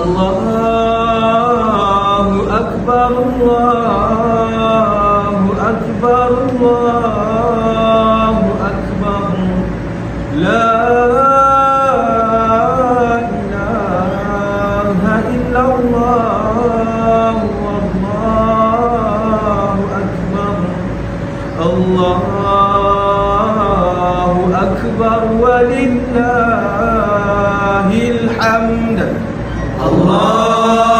الله أكبر الله أكبر الله أكبر. لا إله إلا الله والله أكبر. الله أكبر ولله الحمد. الله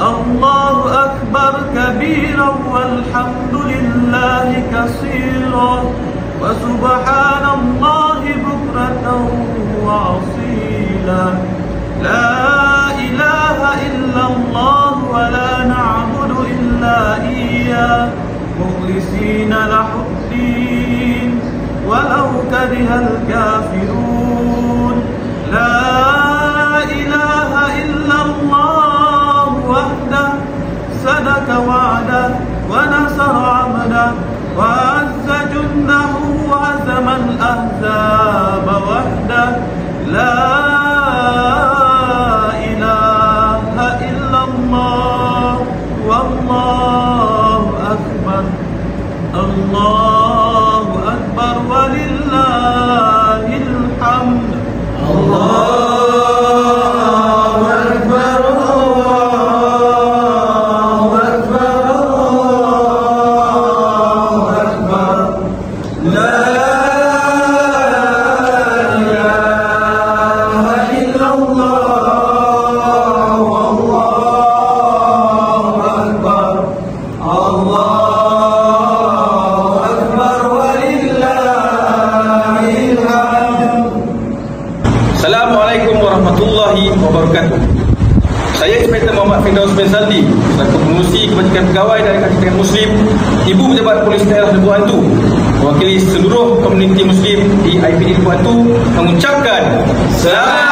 الله أكبر كبيرا والحمد لله كثيرا وسبحان الله بكرة وأصيلا. لا إله إلا الله ولا نعبد إلا إياه. مخلصين له الدين. ولو كره الكافرون Muslim, Ibu Pejabat Polis Daerah Lebuh Hantu, mewakili seluruh komuniti Muslim di IPD Lebuh Hantu mengucapkan Selamat